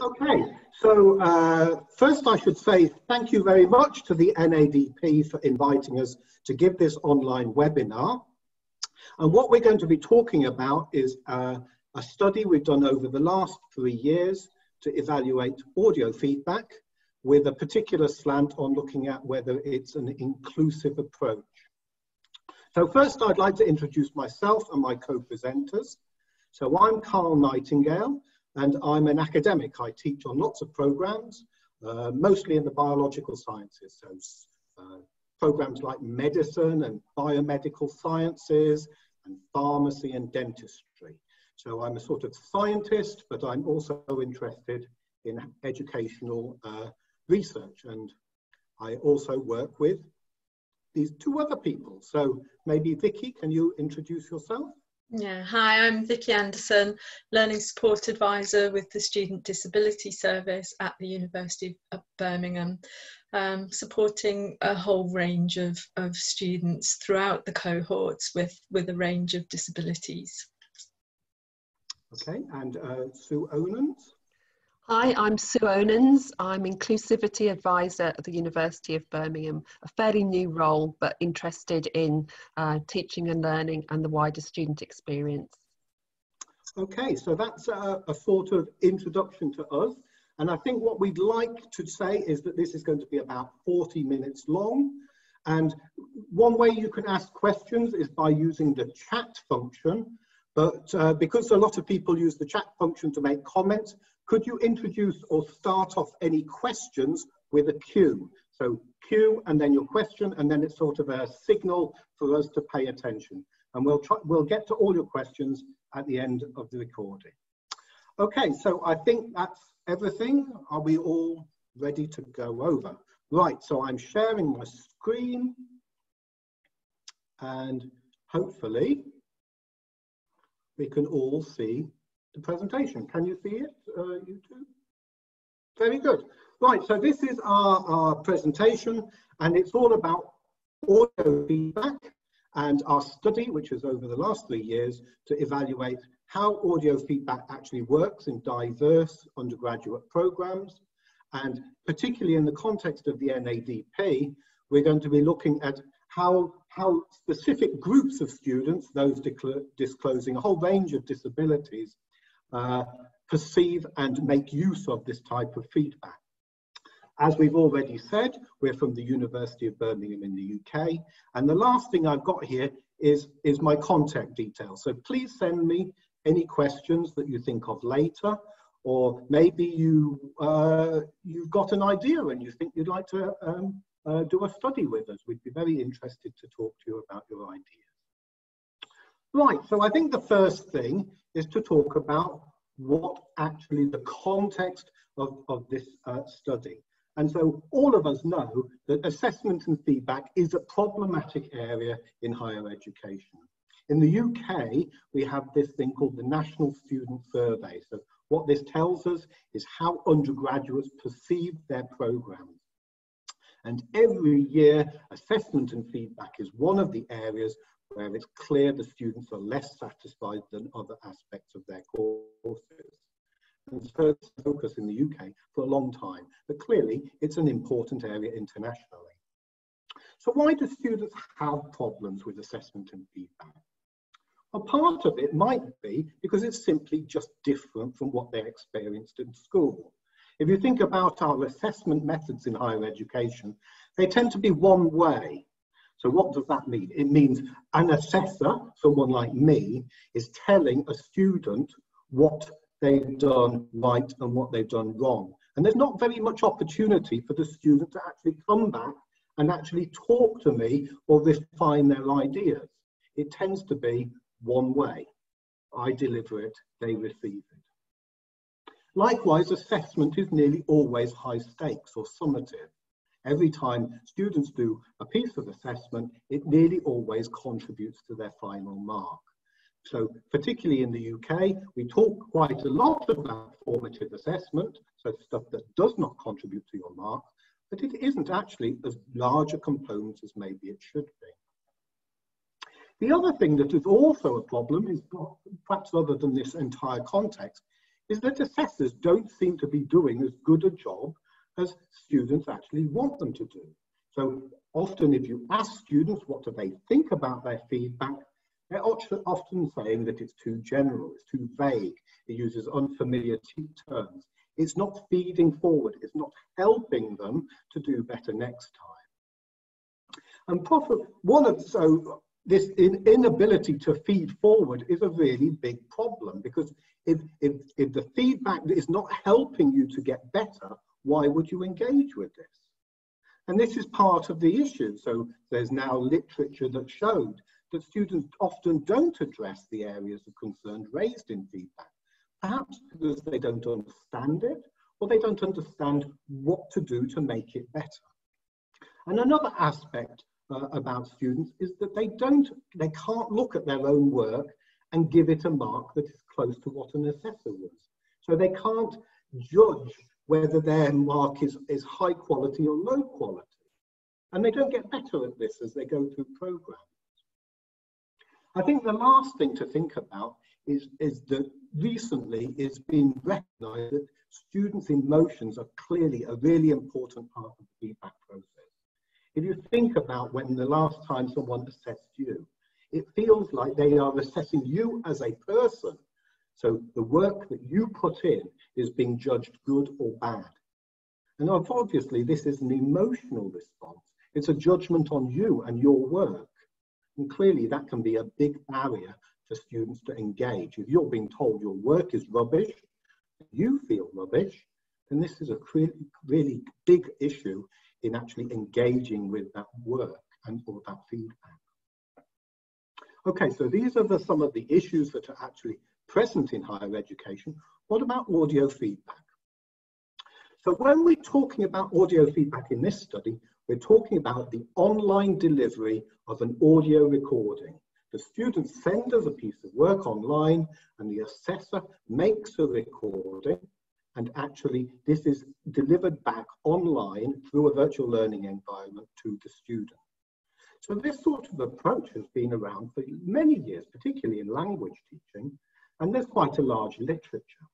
Okay, so uh, first I should say thank you very much to the NADP for inviting us to give this online webinar. And what we're going to be talking about is uh, a study we've done over the last three years to evaluate audio feedback with a particular slant on looking at whether it's an inclusive approach. So first I'd like to introduce myself and my co-presenters. So I'm Karl Nightingale and I'm an academic. I teach on lots of programs, uh, mostly in the biological sciences. So uh, programs like medicine and biomedical sciences and pharmacy and dentistry. So I'm a sort of scientist, but I'm also interested in educational uh, research. And I also work with these two other people. So maybe Vikki, can you introduce yourself? Yeah, hi, I'm Vikki Anderson, Learning Support Advisor with the Student Disability Service at the University of Birmingham, um, supporting a whole range of, of students throughout the cohorts with, with a range of disabilities. Okay, and uh, Sue Onens? Hi, I'm Sue Onens. I'm Inclusivity Advisor at the University of Birmingham, a fairly new role, but interested in uh, teaching and learning and the wider student experience. Okay, so that's a, a, sort of introduction to us. And I think what we'd like to say is that this is going to be about 40 minutes long. And one way you can ask questions is by using the chat function. But uh, because a lot of people use the chat function to make comments, could you introduce or start off any questions with a cue? So cue and then your question, and then it's sort of a signal for us to pay attention. And we'll try, we'll get to all your questions at the end of the recording. Okay, so I think that's everything. Are we all ready to go over? Right, so I'm sharing my screen and hopefully we can all see the presentation. Can you see it, uh? Very good. Right, so this is our, our presentation and it's all about audio feedback and our study, which is over the last three years, to evaluate how audio feedback actually works in diverse undergraduate programs. And particularly in the context of the NADP, we're going to be looking at how, how specific groups of students, those disclosing a whole range of disabilities, uh, perceive and make use of this type of feedback. As we've already said, we're from the University of Birmingham in the UK. And the last thing I've got here is, is my contact details. So please send me any questions that you think of later, or maybe you, uh, you've got an idea and you think you'd like to um, uh, do a study with us. We'd be very interested to talk to you about your ideas. Right, so I think the first thing is to talk about what actually the context of, of this uh, study. And so all of us know that assessment and feedback is a problematic area in higher education. In the UK, we have this thing called the National Student Survey. So what this tells us is how undergraduates perceive their programs. And every year, assessment and feedback is one of the areas where it's clear the students are less satisfied than other aspects of their courses. And it's focus in the UK for a long time, but clearly it's an important area internationally. So why do students have problems with assessment and feedback? A part of it might be because it's simply just different from what they experienced in school. If you think about our assessment methods in higher education, they tend to be one way. So what does that mean? It means an assessor, someone like me, is telling a student what they've done right and what they've done wrong. And there's not very much opportunity for the student to actually come back and actually talk to me or refine their ideas. It tends to be one way. I deliver it, they receive it. Likewise, assessment is nearly always high stakes or summative. Every time students do a piece of assessment, it nearly always contributes to their final mark. So particularly in the UK, we talk quite a lot about formative assessment, so stuff that does not contribute to your mark, but it isn't actually as large a component as maybe it should be. The other thing that is also a problem is perhaps other than this entire context is that assessors don't seem to be doing as good a job as students actually want them to do. So often if you ask students what do they think about their feedback, they're often saying that it's too general, it's too vague, it uses unfamiliar terms. It's not feeding forward, it's not helping them to do better next time. And profit, one of, so this inability to feed forward is a really big problem because if, if, if the feedback is not helping you to get better, why would you engage with this? And this is part of the issue. So there's now literature that showed that students often don't address the areas of concern raised in feedback, perhaps because they don't understand it or they don't understand what to do to make it better. And another aspect uh, about students is that they don't, they can't look at their own work and give it a mark that is close to what an assessor was. So they can't judge whether their mark is, is high quality or low quality. And they don't get better at this as they go through programs. I think the last thing to think about is, is that recently it's been recognized that students' emotions are clearly a really important part of the feedback process. If you think about when the last time someone assessed you, it feels like they are assessing you as a person. So the work that you put in is being judged good or bad. And obviously this is an emotional response. It's a judgment on you and your work. And clearly that can be a big barrier for students to engage. If you're being told your work is rubbish, you feel rubbish, then this is a really, really big issue in actually engaging with that work and all that feedback. Okay, so these are the, some of the issues that are actually present in higher education. What about audio feedback? So when we're talking about audio feedback in this study, we're talking about the online delivery of an audio recording. The student sends us a piece of work online and the assessor makes a recording and actually this is delivered back online through a virtual learning environment to the student. So this sort of approach has been around for many years, particularly in language teaching, and there's quite a large literature.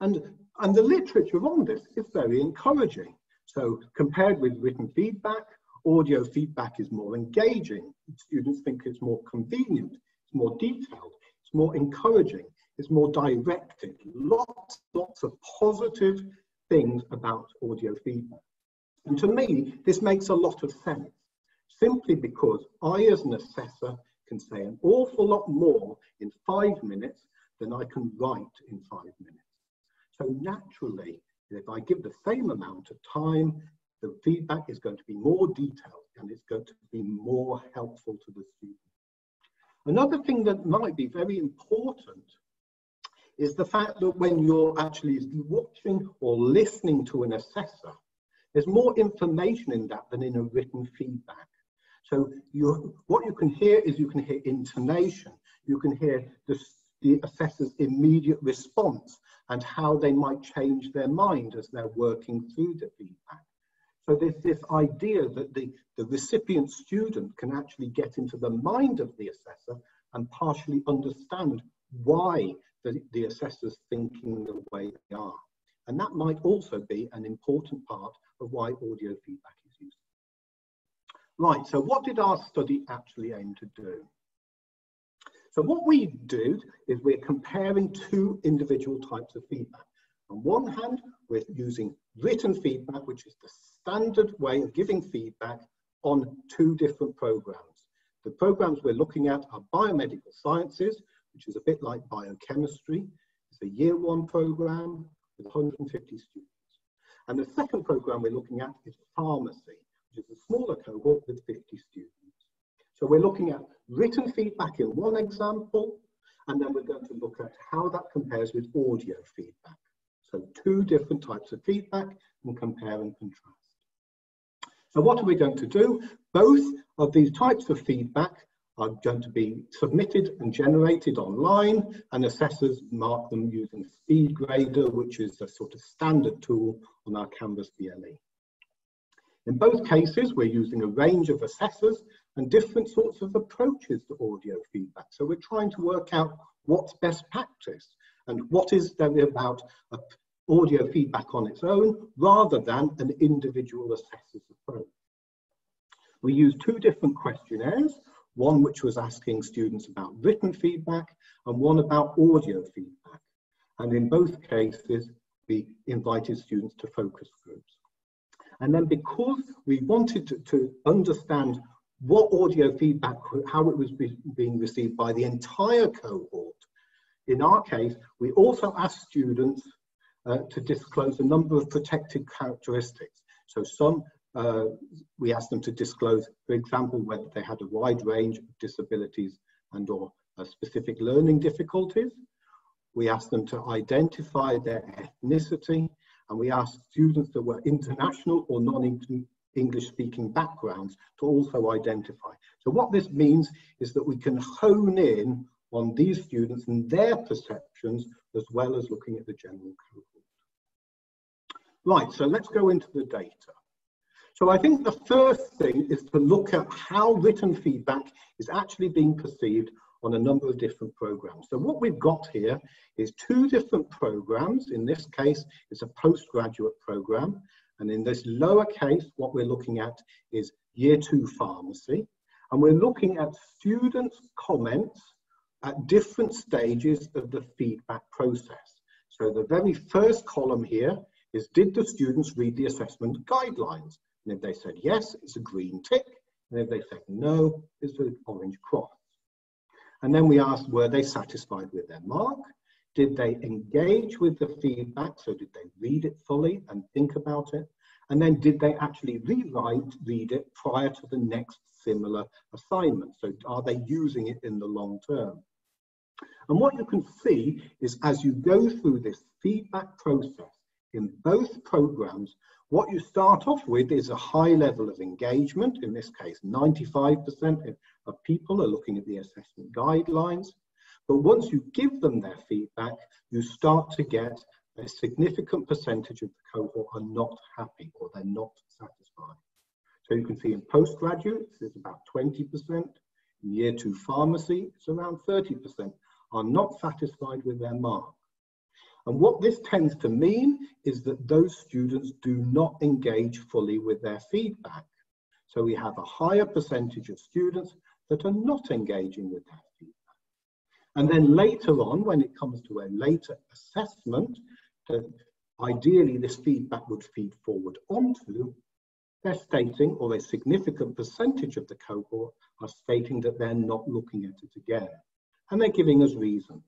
And, and the literature on this is very encouraging. So compared with written feedback, audio feedback is more engaging. Students think it's more convenient, it's more detailed, it's more encouraging, it's more directed. Lots, lots of positive things about audio feedback. And to me, this makes a lot of sense, simply because I, as an assessor, can say an awful lot more in five minutes than I can write in five minutes. So naturally, if I give the same amount of time, the feedback is going to be more detailed and it's going to be more helpful to the student. Another thing that might be very important is the fact that when you're actually watching or listening to an assessor, there's more information in that than in a written feedback. So you, what you can hear is you can hear intonation, you can hear the, the assessor's immediate response and how they might change their mind as they're working through the feedback. So there's this idea that the, the recipient student can actually get into the mind of the assessor and partially understand why the, the assessor's thinking the way they are. And that might also be an important part of why audio feedback. Right, so what did our study actually aim to do? So what we do is we're comparing two individual types of feedback. On one hand, we're using written feedback, which is the standard way of giving feedback on two different programs. The programs we're looking at are biomedical sciences, which is a bit like biochemistry. It's a year one program with 150 students. And the second program we're looking at is pharmacy, which is a smaller cohort with 50 students. So we're looking at written feedback in one example, and then we're going to look at how that compares with audio feedback. So two different types of feedback and compare and contrast. So what are we going to do? Both of these types of feedback are going to be submitted and generated online and assessors mark them using SpeedGrader, which is a sort of standard tool on our Canvas VLE. In both cases, we're using a range of assessors and different sorts of approaches to audio feedback. So we're trying to work out what's best practice and what is there about audio feedback on its own rather than an individual assessor's approach. We used two different questionnaires, one which was asking students about written feedback and one about audio feedback. And in both cases, we invited students to focus groups. And then because we wanted to, to understand what audio feedback, how it was be, being received by the entire cohort, in our case, we also asked students uh, to disclose a number of protected characteristics. So some, uh, we asked them to disclose, for example, whether they had a wide range of disabilities and or uh, specific learning difficulties. We asked them to identify their ethnicity and we asked students that were international or non-English speaking backgrounds to also identify. So what this means is that we can hone in on these students and their perceptions as well as looking at the general cohort. Right, so let's go into the data. So I think the first thing is to look at how written feedback is actually being perceived on a number of different programs. So what we've got here is two different programs. In this case, it's a postgraduate program. And in this lower case, what we're looking at is year two pharmacy. And we're looking at students' comments at different stages of the feedback process. So the very first column here is did the students read the assessment guidelines? And if they said yes, it's a green tick. And if they said no, it's an orange cross. And then we asked, were they satisfied with their mark? Did they engage with the feedback? So did they read it fully and think about it? And then did they actually rewrite, read it prior to the next similar assignment? So are they using it in the long term? And what you can see is as you go through this feedback process in both programs, what you start off with is a high level of engagement. In this case, 95% of people are looking at the assessment guidelines. But once you give them their feedback, you start to get a significant percentage of the cohort are not happy or they're not satisfied. So you can see in postgraduates, it's about 20%. In year two pharmacy, it's around 30% are not satisfied with their mark. And what this tends to mean is that those students do not engage fully with their feedback. So we have a higher percentage of students that are not engaging with that feedback. And then later on, when it comes to a later assessment, that ideally this feedback would feed forward onto, they're stating, or a significant percentage of the cohort are stating that they're not looking at it again and they're giving us reasons.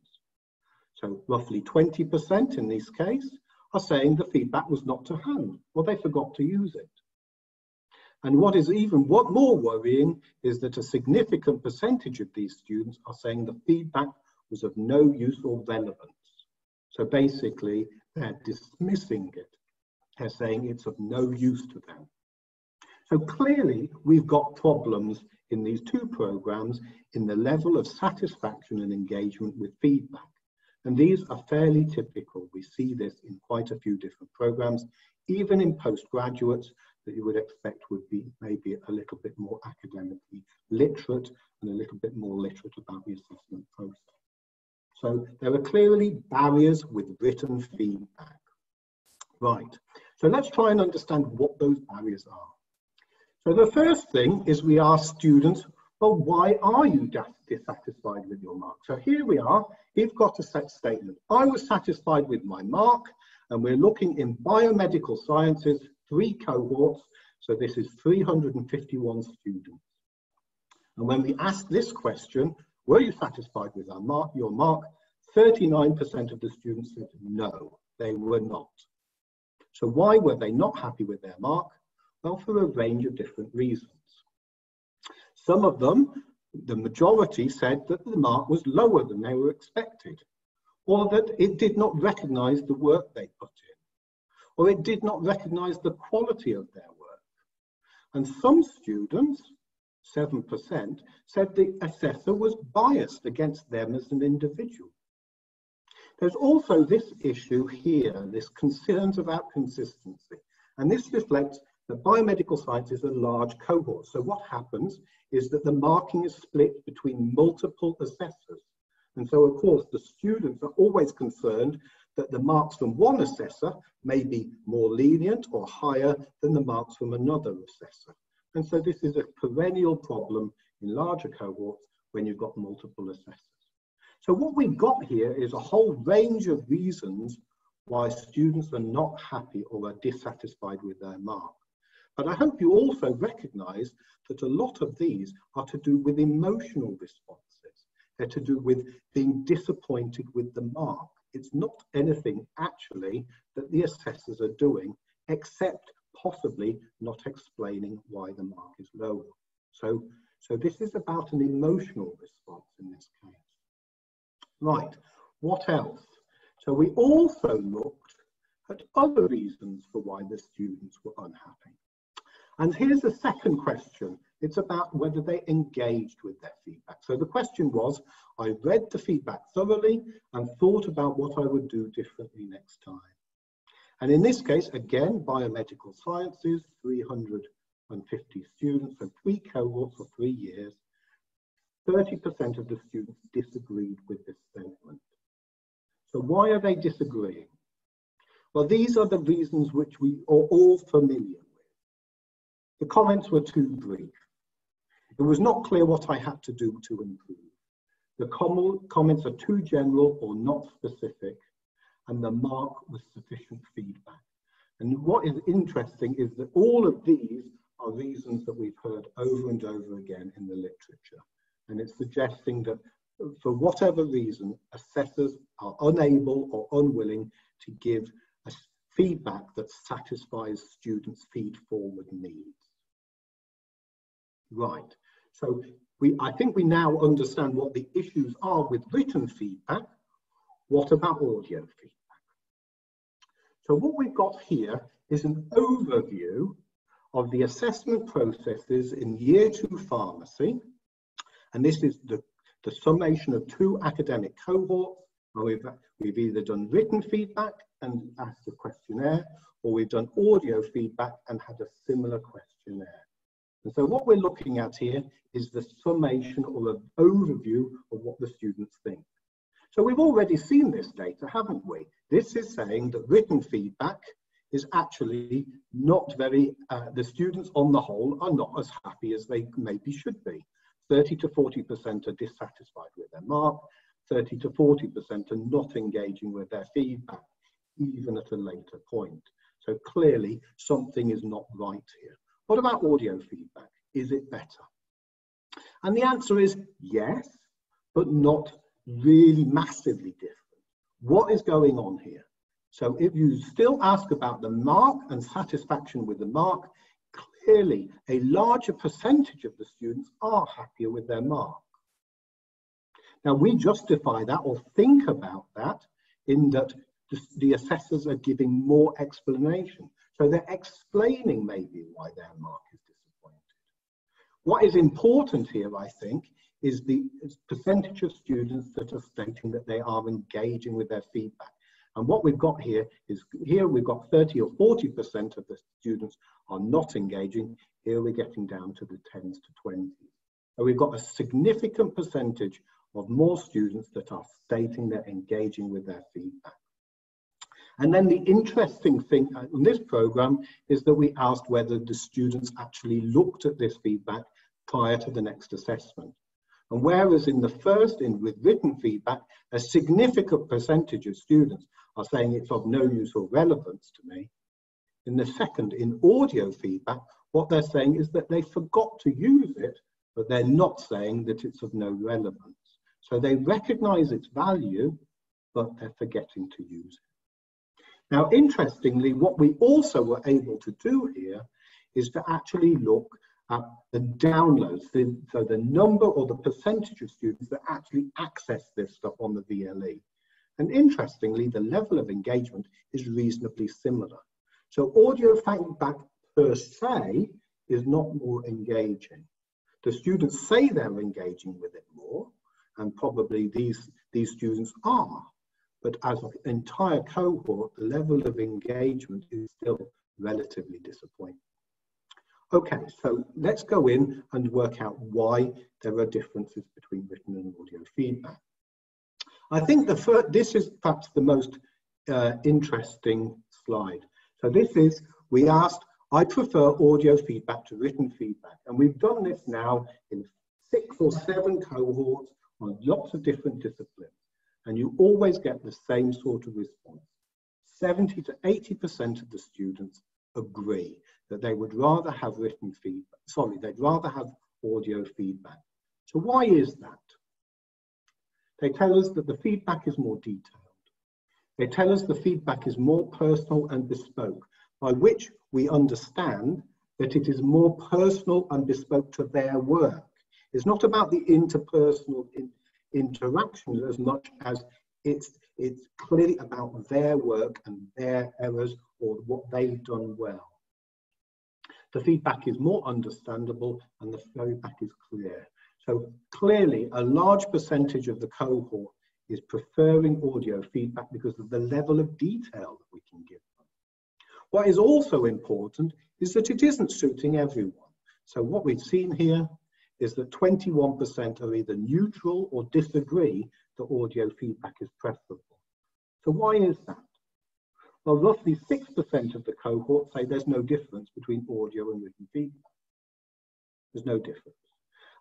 So roughly 20% in this case are saying the feedback was not to hand or they forgot to use it. And what is even what more worrying is that a significant percentage of these students are saying the feedback was of no use or relevance. So basically, they're dismissing it. They're saying it's of no use to them. So clearly, we've got problems in these two programs in the level of satisfaction and engagement with feedback. And these are fairly typical. We see this in quite a few different programs, even in postgraduates that you would expect would be maybe a little bit more academically literate and a little bit more literate about the assessment process. So there are clearly barriers with written feedback. Right, so let's try and understand what those barriers are. So the first thing is we ask students, well, why are you dissatisfied with your mark? So here we are, you've got a set statement. I was satisfied with my mark, and we're looking in biomedical sciences, three cohorts, so this is 351 students. And when we asked this question, were you satisfied with our mark, your mark? 39% of the students said no, they were not. So why were they not happy with their mark? Well, for a range of different reasons. Some of them, the majority, said that the mark was lower than they were expected, or that it did not recognise the work they put in, or it did not recognise the quality of their work. And some students, 7%, said the assessor was biased against them as an individual. There's also this issue here, this concerns about consistency. And this reflects that biomedical science is a large cohort. So what happens is that the marking is split between multiple assessors. And so, of course, the students are always concerned that the marks from one assessor may be more lenient or higher than the marks from another assessor. And so this is a perennial problem in larger cohorts when you've got multiple assessors. So what we've got here is a whole range of reasons why students are not happy or are dissatisfied with their mark. But I hope you also recognise that a lot of these are to do with emotional responses. They're to do with being disappointed with the mark. It's not anything actually that the assessors are doing, except possibly not explaining why the mark is lower. So, so this is about an emotional response in this case. Right, what else? So we also looked at other reasons for why the students were unhappy. And here's the second question. It's about whether they engaged with their feedback. So the question was, I read the feedback thoroughly and thought about what I would do differently next time. And in this case, again, biomedical sciences, 350 students so three cohorts for three years, 30% of the students disagreed with this statement. So why are they disagreeing? Well, these are the reasons which we are all familiar with. the comments were too brief. It was not clear what I had to do to improve. The com comments are too general or not specific, and the mark was sufficient feedback. And what is interesting is that all of these are reasons that we've heard over and over again in the literature. And it's suggesting that uh, for whatever reason, assessors are unable or unwilling to give a feedback that satisfies students' feed-forward needs. Right. So we, I think we now understand what the issues are with written feedback. What about audio feedback? So what we've got here is an overview of the assessment processes in year two pharmacy. And this is the, the summation of two academic cohorts we've, we've either done written feedback and asked a questionnaire, or we've done audio feedback and had a similar questionnaire. And so what we're looking at here is the summation or an overview of what the students think. So we've already seen this data, haven't we? This is saying that written feedback is actually not very, uh, the students on the whole are not as happy as they maybe should be. 30 to 40% are dissatisfied with their mark, 30 to 40% are not engaging with their feedback, even at a later point. So clearly something is not right here. What about audio feedback? Is it better? And the answer is yes, but not really massively different. What is going on here? So if you still ask about the mark and satisfaction with the mark, clearly a larger percentage of the students are happier with their mark. Now we justify that or think about that in that the, assessors are giving more explanation. So they're explaining maybe why their mark is disappointed. What is important here, I think, is the percentage of students that are stating that they are engaging with their feedback. And what we've got here is, here we've got 30 or 40% of the students are not engaging. Here we're getting down to the 10s to 20s. And we've got a significant percentage of more students that are stating they're engaging with their feedback. And then the interesting thing uh, in this program is that we asked whether the students actually looked at this feedback prior to the next assessment. And whereas in the first, in with written feedback, a significant percentage of students are saying it's of no use or relevance to me, in the second, in audio feedback, what they're saying is that they forgot to use it, but they're not saying that it's of no relevance. So they recognize its value, but they're forgetting to use it. Now, interestingly, what we also were able to do here is to actually look at the downloads, the, so the number or the percentage of students that actually access this stuff on the VLE. And interestingly, the level of engagement is reasonably similar. So audio feedback per se is not more engaging. The students say they're engaging with it more, and probably these, these students are, but as an entire cohort, the level of engagement is still relatively disappointing. Okay, so let's go in and work out why there are differences between written and audio feedback. I think the first, this is perhaps the most uh, interesting slide. So this is, we asked, I prefer audio feedback to written feedback. And we've done this now in six or seven cohorts on lots of different disciplines. And you always get the same sort of response. 70 to 80% of the students agree that they would rather have written feedback, sorry, they'd rather have audio feedback. So why is that? They tell us that the feedback is more detailed. They tell us the feedback is more personal and bespoke, by which we understand that it is more personal and bespoke to their work. It's not about the interpersonal in, interaction as much as it's, it's clearly about their work and their errors or what they've done well. The feedback is more understandable and the feedback is clear. So clearly a large percentage of the cohort is preferring audio feedback because of the level of detail that we can give them. What is also important is that it isn't suiting everyone. So what we've seen here is that 21% are either neutral or disagree that audio feedback is preferable. So why is that? Well, roughly 6% of the cohort say there's no difference between audio and written feedback. There's no difference.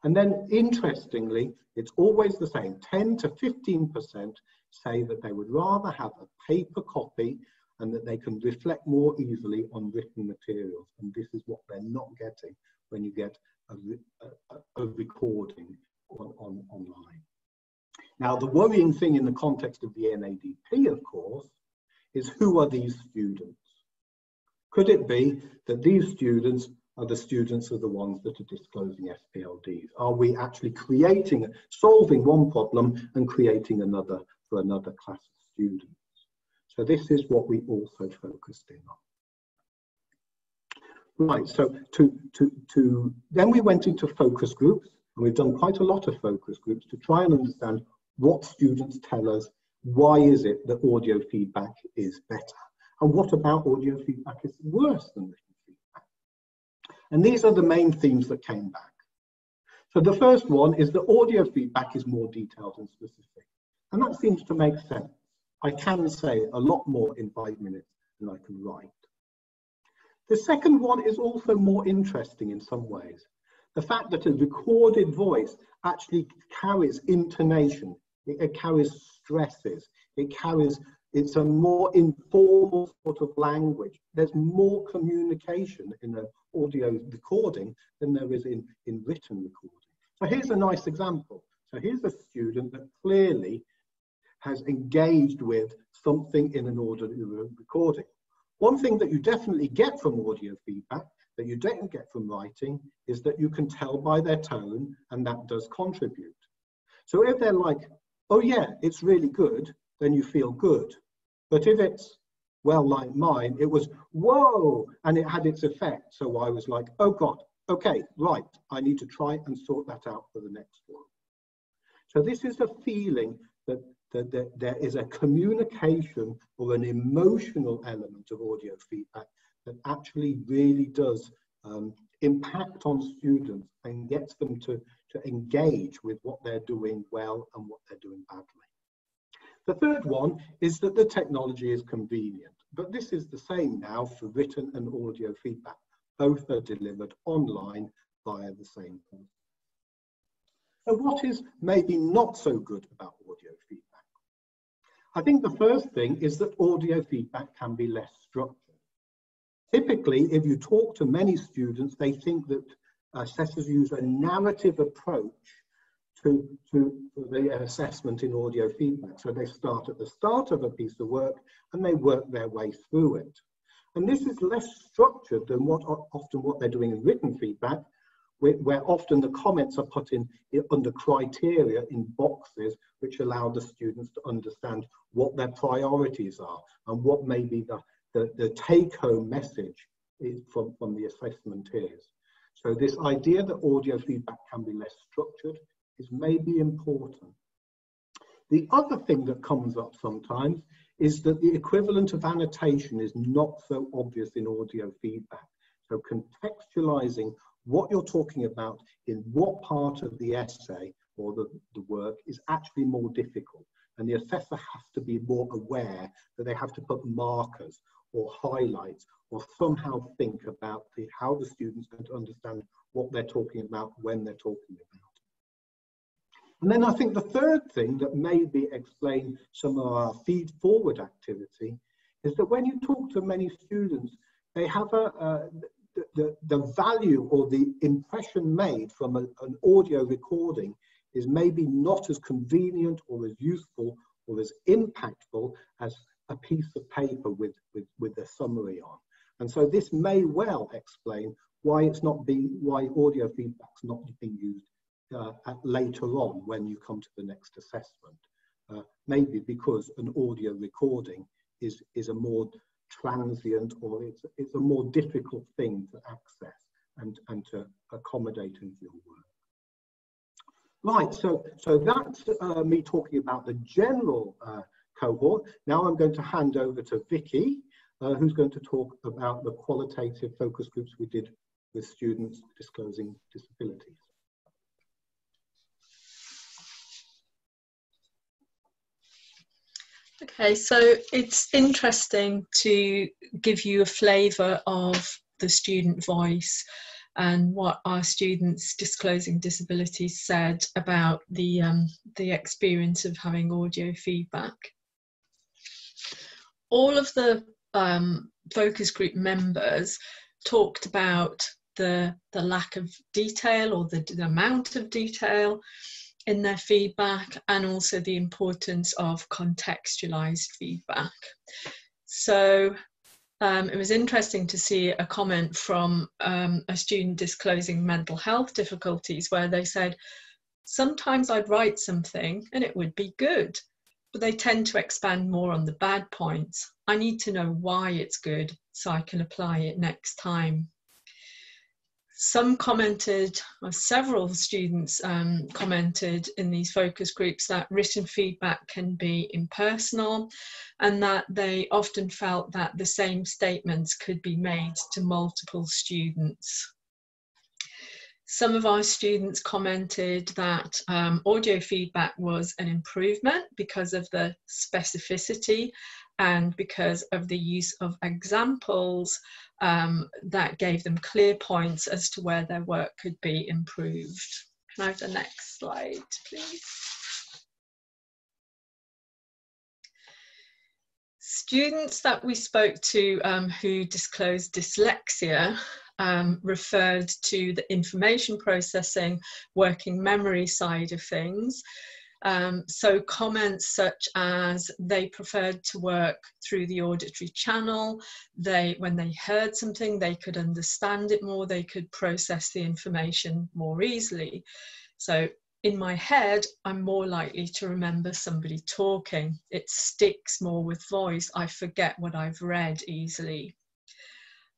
And then interestingly, it's always the same. 10 to 15% say that they would rather have a paper copy and that they can reflect more easily on written materials. And this is what they're not getting when you get a, a, a recording on, on, online. Now, the worrying thing in the context of the NADP, of course, is who are these students? Could it be that these students are the students are the ones that are disclosing SPLDs? Are we actually creating, solving one problem and creating another for another class of students? So this is what we also focused in on. Right, so to, to, to, then we went into focus groups, and we've done quite a lot of focus groups to try and understand what students tell us, why is it that audio feedback is better? And what about audio feedback is worse than written feedback? And these are the main themes that came back. So the first one is that audio feedback is more detailed and specific. And that seems to make sense. I can say a lot more in five minutes than I can write. The second one is also more interesting in some ways. The fact that a recorded voice actually carries intonation, it, carries stresses, it carries, it's a more informal sort of language. There's more communication in an audio recording than there is in, in written recording. So here's a nice example. So here's a student that clearly has engaged with something in an audio recording. One thing that you definitely get from audio feedback that you don't get from writing is that you can tell by their tone and that does contribute. So if they're like, oh yeah, it's really good, then you feel good. But if it's, well, like mine, it was, whoa, and it had its effect. So I was like, oh God, okay, right, I need to try and sort that out for the next one. So this is a feeling that that there, is a communication or an emotional element of audio feedback that actually really does um, impact on students and gets them to, to engage with what they're doing well and what they're doing badly. The third one is that the technology is convenient, but this is the same now for written and audio feedback. Both are delivered online via the same point. So what is maybe not so good about audio feedback? I think the first thing is that audio feedback can be less structured. Typically, if you talk to many students, they think that uh, assessors use a narrative approach to, to the assessment in audio feedback. So they start at the start of a piece of work and they work their way through it. And this is less structured than what often what they're doing in written feedback, where, often the comments are put in, under criteria in boxes which allow the students to understand what their priorities are and what maybe the, the, the take-home message from, from the assessment is. So this idea that audio feedback can be less structured is maybe important. The other thing that comes up sometimes is that the equivalent of annotation is not so obvious in audio feedback. So contextualizing what you're talking about in what part of the essay or the, the work is actually more difficult. and the assessor has to be more aware that they have to put markers or highlights or somehow think about the, how the student's going to understand what they're talking about when they're talking about. And then I think the third thing that maybe explain some of our feed forward activity is that when you talk to many students, they have a, uh, the, the, value or the impression made from a, an audio recording is maybe not as convenient or as useful or as impactful as a piece of paper with, with, with summary on. And so this may well explain why it's not being, why audio feedback's not being used uh, later on when you come to the next assessment. Uh, maybe because an audio recording is, is a more transient or it's, it's a more difficult thing to access and, and to accommodate into your work. Right, so, so that's uh, me talking about the general uh, cohort. Now I'm going to hand over to Vikki, uh, who's going to talk about the qualitative focus groups we did with students disclosing disabilities. Okay, so it's interesting to give you a flavour of the student voice and what our students disclosing disabilities said about the, um, the experience of having audio feedback. All of the um, focus group members talked about the, the lack of detail or the, the amount of detail in their feedback and also the importance of contextualized feedback. So um, it was interesting to see a comment from um, a student disclosing mental health difficulties where they said, sometimes I'd write something and it would be good, but they tend to expand more on the bad points. I need to know why it's good so I can apply it next time some commented, or several students um, commented in these focus groups that written feedback can be impersonal and that they often felt that the same statements could be made to multiple students. Some of our students commented that um, audio feedback was an improvement because of the specificity and because of the use of examples um, that gave them clear points as to where their work could be improved. Can I have the next slide, please? Students that we spoke to um, who disclosed dyslexia um, referred to the information processing, working memory side of things. Um, so comments such as they preferred to work through the auditory channel, they, when they heard something, they could understand it more, they could process the information more easily. So in my head, I'm more likely to remember somebody talking. It sticks more with voice. I forget what I've read easily.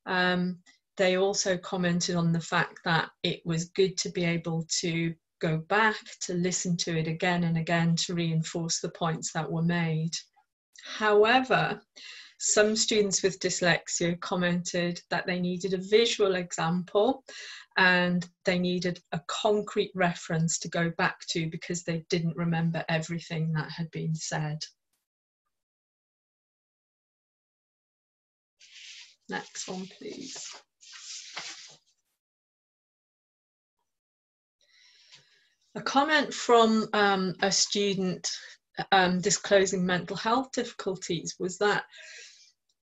Um, they also commented on the fact that it was good to be able to go back to listen to it again and again to reinforce the points that were made. However, some students with dyslexia commented that they needed a visual example and they needed a concrete reference to go back to because they didn't remember everything that had been said. Next one, please. A comment from um, a student um, disclosing mental health difficulties was that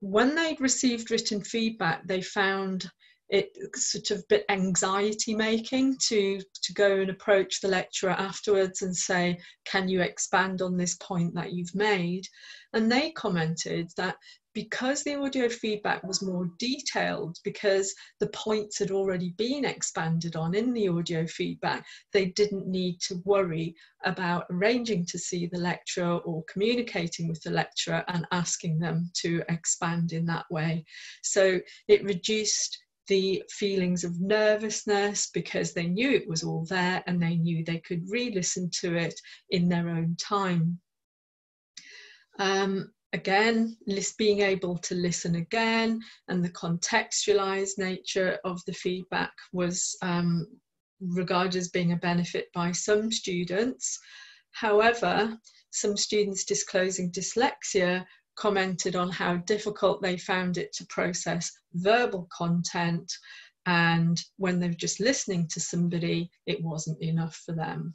when they'd received written feedback, they found it sort of bit anxiety making to to go and approach the lecturer afterwards and say can you expand on this point that you've made? And they commented that because the audio feedback was more detailed, because the points had already been expanded on in the audio feedback, they didn't need to worry about arranging to see the lecturer or communicating with the lecturer and asking them to expand in that way. So it reduced the feelings of nervousness because they knew it was all there and they knew they could re listen to it in their own time. Um, again, being able to listen again and the contextualized nature of the feedback was um, regarded as being a benefit by some students. However, some students disclosing dyslexia commented on how difficult they found it to process verbal content and when they were just listening to somebody it wasn't enough for them.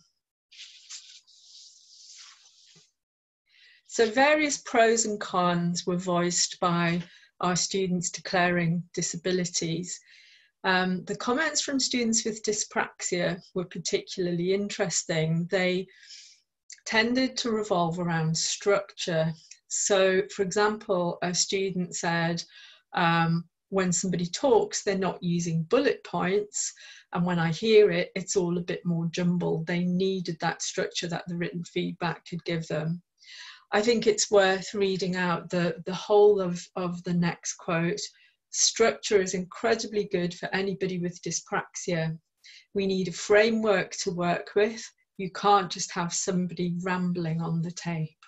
So various pros and cons were voiced by our students declaring disabilities. Um, the comments from students with dyspraxia were particularly interesting. They tended to revolve around structure. So, for example, a student said, um, when somebody talks, they're not using bullet points. And when I hear it, it's all a bit more jumbled. They needed that structure that the written feedback could give them. I think it's worth reading out the, the whole of, of the next quote. Structure is incredibly good for anybody with dyspraxia. We need a framework to work with. You can't just have somebody rambling on the tape.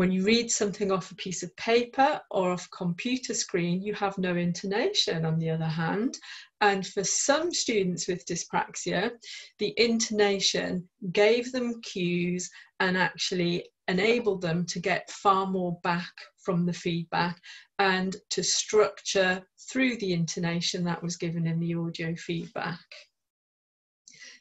When you read something off a piece of paper or off a computer screen, you have no intonation, on the other hand. And for some students with dyspraxia, the intonation gave them cues and actually enabled them to get far more back from the feedback and to structure through the intonation that was given in the audio feedback.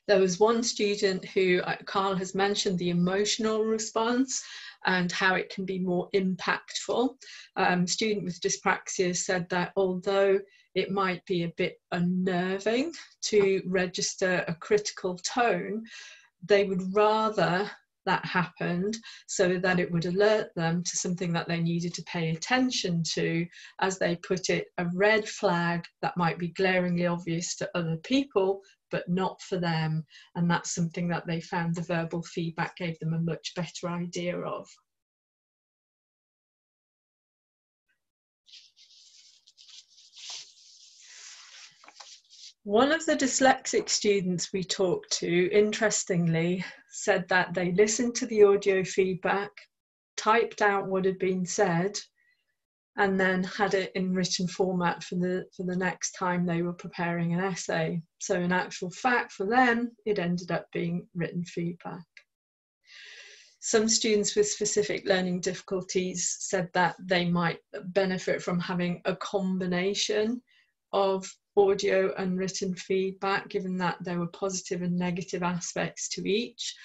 There was one student who, uh, Karl has mentioned the emotional response, and how it can be more impactful. Um, student with dyspraxia said that although it might be a bit unnerving to register a critical tone, they would rather that happened so that it would alert them to something that they needed to pay attention to, as they put it, a red flag that might be glaringly obvious to other people, but not for them. And that's something that they found the verbal feedback gave them a much better idea of. One of the dyslexic students we talked to, interestingly, said that they listened to the audio feedback, typed out what had been said, and then had it in written format for the for the next time they were preparing an essay. So in actual fact, for them, it ended up being written feedback. Some students with specific learning difficulties said that they might benefit from having a combination of audio and written feedback, given that there were positive and negative aspects to each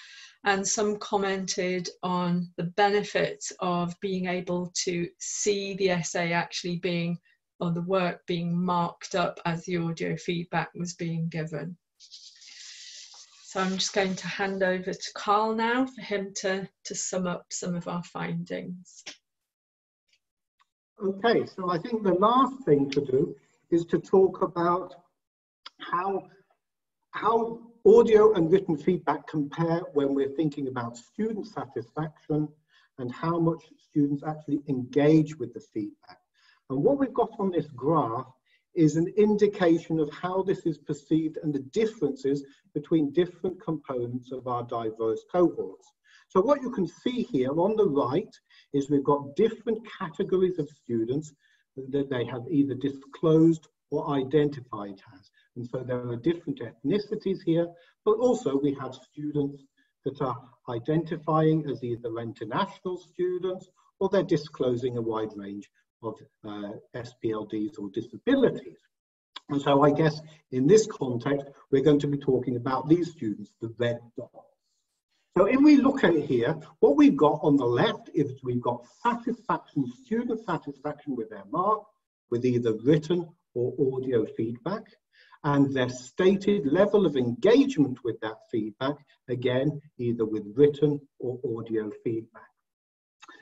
and some commented on the benefits of being able to see the essay actually being or the work being marked up as the audio feedback was being given. So I'm just going to hand over to Karl now for him to, to sum up some of our findings. Okay, so I think the last thing to do is to talk about how, how Audio and written feedback compare when we're thinking about student satisfaction and how much students actually engage with the feedback. And what we've got on this graph is an indication of how this is perceived and the differences between different components of our diverse cohorts. So what you can see here on the right is we've got different categories of students that they have either disclosed or identified as. And so there are different ethnicities here, but also we have students that are identifying as either international students or they're disclosing a wide range of uh, SPLDs or disabilities. And so I guess in this context, we're going to be talking about these students, the red dots. So if we look at here, what we've got on the left is we've got satisfaction, student satisfaction with their mark, with either written or audio feedback and their stated level of engagement with that feedback, again, either with written or audio feedback.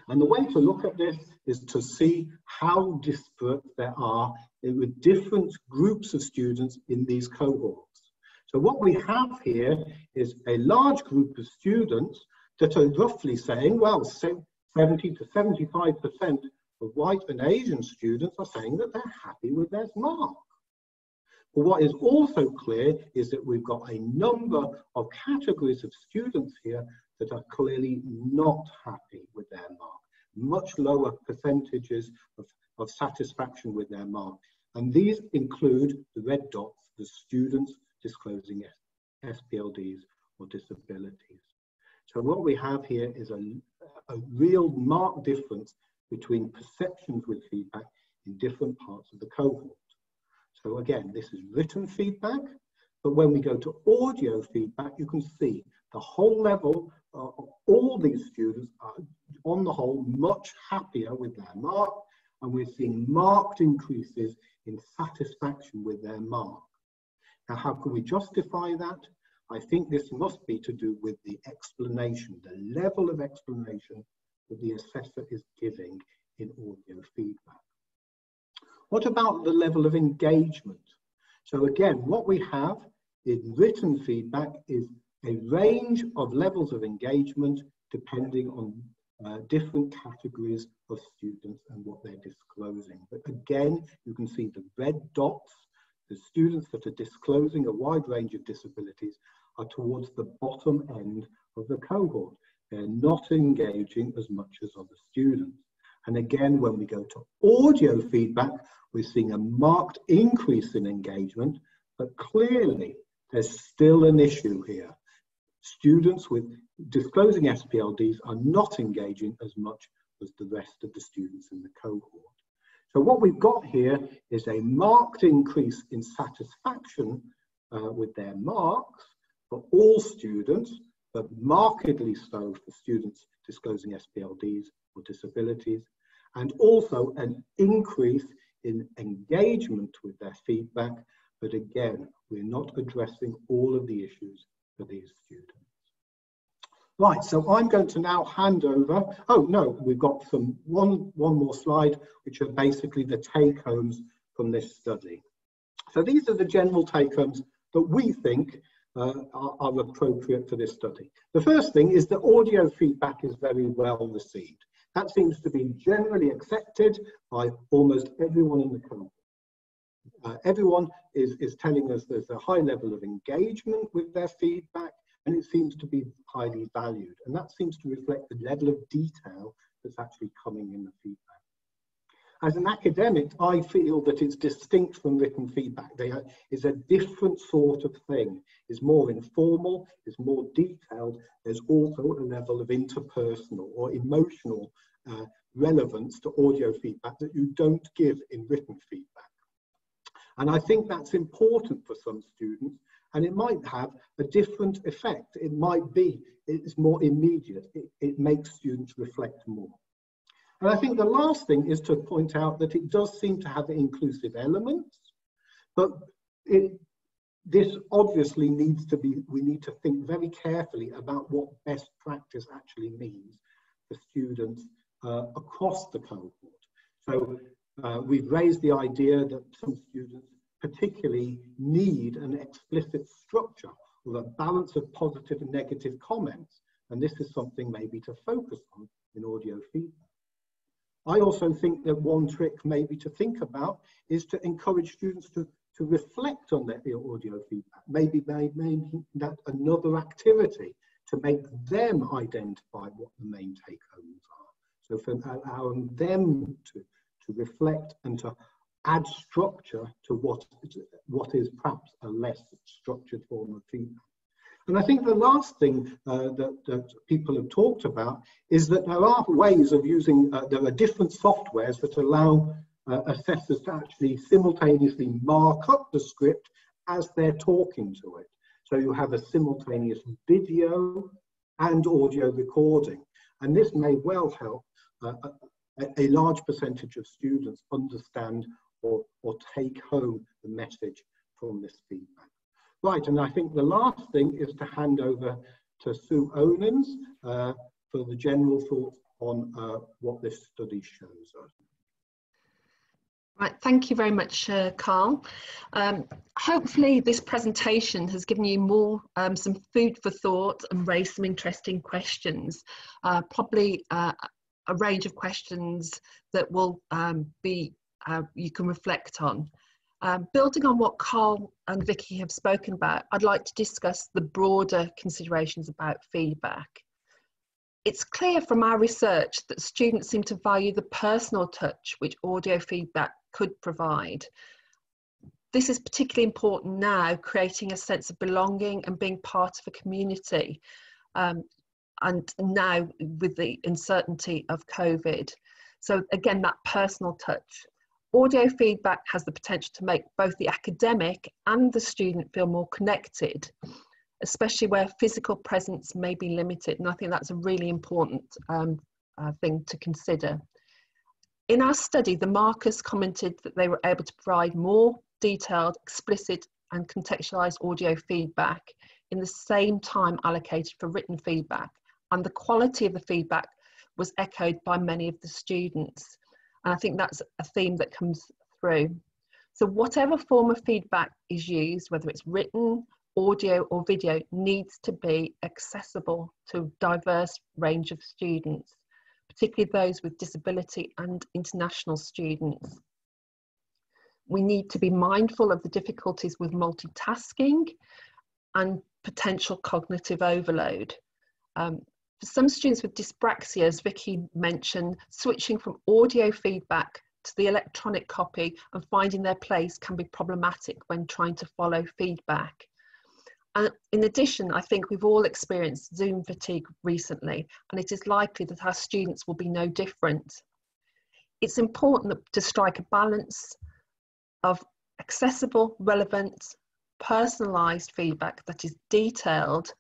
And the way to look at this is to see how disparate there are with different groups of students in these cohorts. So what we have here is a large group of students that are roughly saying, well, 70 to 75% of white and Asian students are saying that they're happy with their mark. But what is also clear is that we've got a number of categories of students here that are clearly not happy with their mark, much lower percentages of, of satisfaction with their mark. And these include the red dots, the students disclosing SPLDs or disabilities. So what we have here is a, a real marked difference between perceptions with feedback in different parts of the cohort. So again, this is written feedback, but when we go to audio feedback, you can see the whole level uh, of all these students are, on the whole, much happier with their mark, and we're seeing marked increases in satisfaction with their mark. Now, how can we justify that? I think this must be to do with the explanation, the level of explanation that the assessor is giving in audio feedback. What about the level of engagement? So again, what we have in written feedback is a range of levels of engagement depending on uh, different categories of students and what they're disclosing. But again, you can see the red dots, the students that are disclosing a wide range of disabilities are towards the bottom end of the cohort. They're not engaging as much as other students. And again, when we go to audio feedback, we're seeing a marked increase in engagement, but clearly there's still an issue here. Students with disclosing SPLDs are not engaging as much as the rest of the students in the cohort. So what we've got here is a marked increase in satisfaction uh, with their marks for all students, but markedly so for students disclosing SPLDs or disabilities, and also an increase in engagement with their feedback. But again, we're not addressing all of the issues for these students. Right, so I'm going to now hand over. Oh no, we've got some one one more slide, which are basically the take homes from this study. So these are the general take homes that we think uh, are, are, appropriate for this study. The first thing is that audio feedback is very well received. That seems to be generally accepted by almost everyone in the cohort. Uh, everyone is, is telling us there's a high level of engagement with their feedback and it seems to be highly valued. And that seems to reflect the level of detail that's actually coming in the feedback. As an academic, I feel that it's distinct from written feedback. They are, a different sort of thing. It's more informal, it's more detailed. There's also a level of interpersonal or emotional uh, relevance to audio feedback that you don't give in written feedback. And I think that's important for some students and it might have a different effect. It might be, it's more immediate. It, it makes students reflect more. And I think the last thing is to point out that it does seem to have inclusive elements, but it, this obviously needs to be, we need to think very carefully about what best practice actually means for students uh, across the cohort. So uh, we've raised the idea that some students particularly need an explicit structure with a balance of positive and negative comments. And this is something maybe to focus on in audio feedback. I also think that one trick maybe to think about is to encourage students to, to reflect on their audio feedback. Maybe, maybe that another activity to make them identify what the main take homes are. So for allowing them to, to reflect and to add structure to what, what is perhaps a less structured form of feedback. And I think the last thing uh, that, that, people have talked about is that there are ways of using, uh, there are different softwares that allow uh, assessors to actually simultaneously mark up the script as they're talking to it. So you have a simultaneous video and audio recording. And this may well help uh, a, a large percentage of students understand or, or take home the message from this feedback. Right, and I think the last thing is to hand over to Sue Onens uh, for the general thoughts on uh, what this study shows us. Right, thank you very much, uh, Karl. Um, hopefully this presentation has given you more, um, some food for thought and raised some interesting questions. Uh, probably uh, a range of questions that will um, be uh, you can reflect on. Um, building on what Karl and Vikki have spoken about, I'd like to discuss the broader considerations about feedback. It's clear from our research that students seem to value the personal touch which audio feedback could provide. This is particularly important now, creating a sense of belonging and being part of a community. Um, and now with the uncertainty of COVID. So again, that personal touch. Audio feedback has the potential to make both the academic and the student feel more connected, especially where physical presence may be limited. And I think that's a really important um, uh, thing to consider. In our study, the markers commented that they were able to provide more detailed, explicit and contextualised audio feedback in the same time allocated for written feedback. And the quality of the feedback was echoed by many of the students. And I think that's a theme that comes through. So whatever form of feedback is used, whether it's written, audio or video, needs to be accessible to a diverse range of students particularly those with disability and international students. We need to be mindful of the difficulties with multitasking and potential cognitive overload. Um, for some students with dyspraxia, as Vikki mentioned, switching from audio feedback to the electronic copy and finding their place can be problematic when trying to follow feedback. And in addition, I think we've all experienced Zoom fatigue recently, and it is likely that our students will be no different. It's important to strike a balance of accessible, relevant, personalised feedback that is detailed,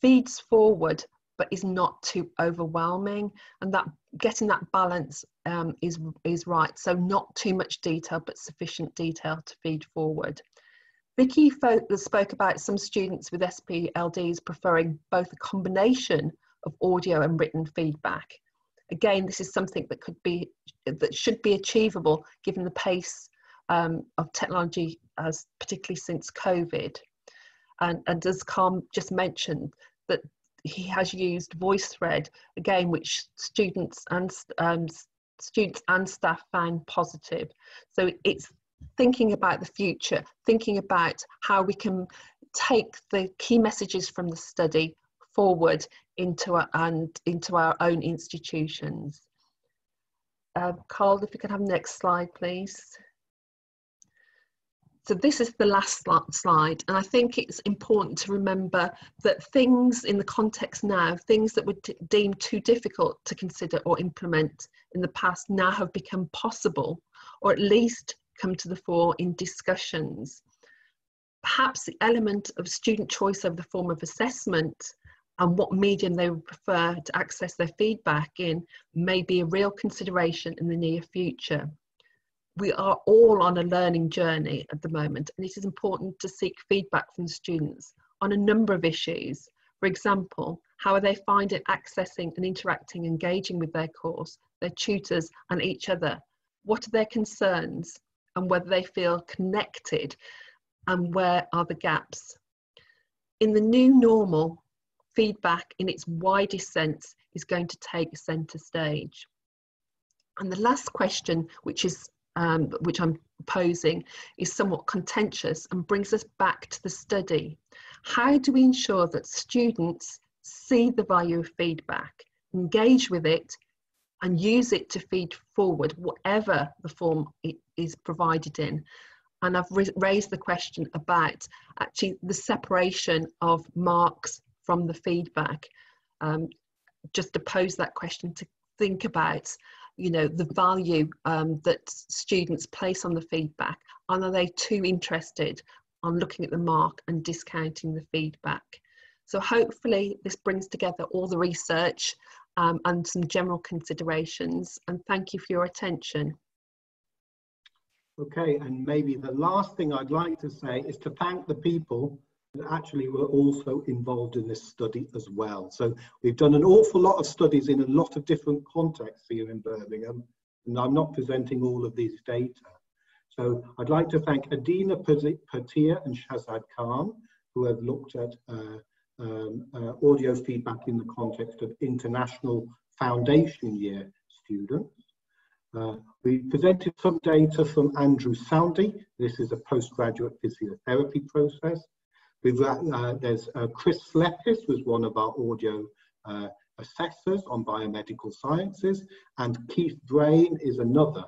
feeds forward, but is not too overwhelming. And that getting that balance um, is, is right. So not too much detail, but sufficient detail to feed forward. Vikki spoke about some students with SPLDs preferring both a combination of audio and written feedback. Again, this is something that could be, that should be achievable given the pace um, of technology, as particularly since COVID. And, and as Karl just mentioned, that he has used VoiceThread, again, which students and um, students and staff found positive. So it's thinking about the future, thinking about how we can take the key messages from the study forward into our, and into our own institutions. Uh, Karl, if you could have next slide, please. So this is the last slide, and I think it's important to remember that things in the context now, things that were deemed too difficult to consider or implement in the past now have become possible, or at least come to the fore in discussions. Perhaps the element of student choice over the form of assessment and what medium they would prefer to access their feedback in may be a real consideration in the near future. We are all on a learning journey at the moment, and it is important to seek feedback from students on a number of issues. For example, how are they finding accessing and interacting, engaging with their course, their tutors, and each other? What are their concerns? and whether they feel connected and where are the gaps. In the new normal, feedback in its widest sense is going to take centre stage. And the last question, which is um, which I'm posing, is somewhat contentious and brings us back to the study. How do we ensure that students see the value of feedback, engage with it, and use it to feed forward whatever the form it is provided in. And I've raised the question about actually the separation of marks from the feedback. Um, just to pose that question to think about, you know, the value um, that students place on the feedback. And are they too interested on looking at the mark and discounting the feedback? So hopefully this brings together all the research um, and some general considerations. And thank you for your attention. Okay, and maybe the last thing I'd like to say is to thank the people actually were also involved in this study as well. So we've done an awful lot of studies in a lot of different contexts here in Birmingham, and I'm not presenting all of these data. So I'd like to thank Adina Patir and Shazad Khan, who have looked at uh, um, uh, audio feedback in the context of international foundation year students. Uh, we presented some data from Andrew Soundy. This is a postgraduate physiotherapy process. We've got, uh, there's uh, Chris Slepis was one of our audio uh, assessors on biomedical sciences, and Keith Brain is another.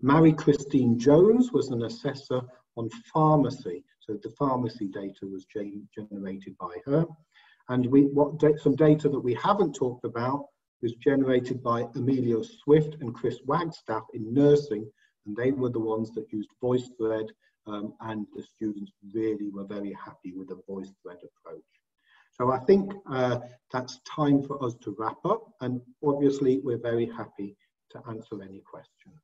Mary Christine Jones was an assessor on pharmacy. So the pharmacy data was generated by her. And we, what some data that we haven't talked about was generated by Emilio Swift and Chris Wagstaff in nursing, and they were the ones that used VoiceThread, um, and the students really were very happy with the VoiceThread approach. So I think uh, that's time for us to wrap up, and obviously we're very happy to answer any questions.